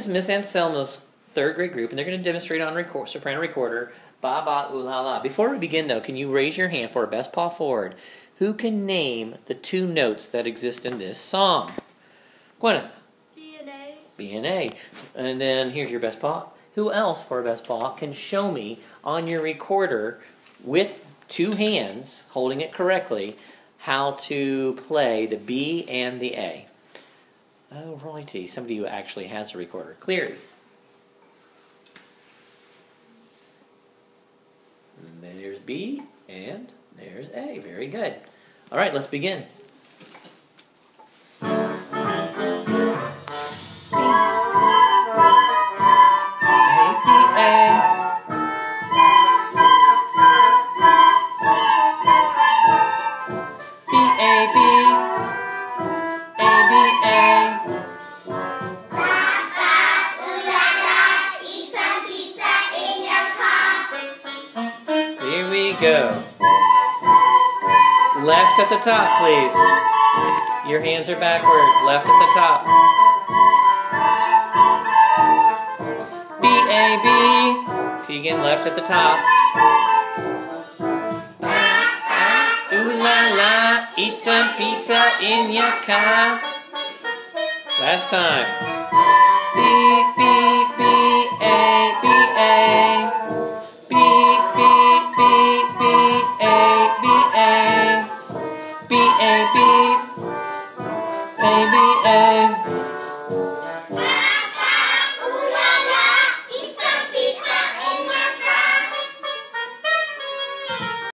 This is Miss Anselmo's third grade group, and they're going to demonstrate on record, soprano recorder Ba Ba Ooh La La. Before we begin, though, can you raise your hand for a best paw forward? Who can name the two notes that exist in this song? Gwyneth. B and A. B and A. And then here's your best paw. Who else for a best paw can show me on your recorder with two hands, holding it correctly, how to play the B and the A? Oh, righty. Somebody who actually has a recorder. Cleary. There's B and there's A. Very good. All right, let's begin. Go. Left at the top, please. Your hands are backwards. Left at the top. B A B. Tegan, left at the top. Ooh la la, eat some pizza in your car. Last time. B A B A B A B A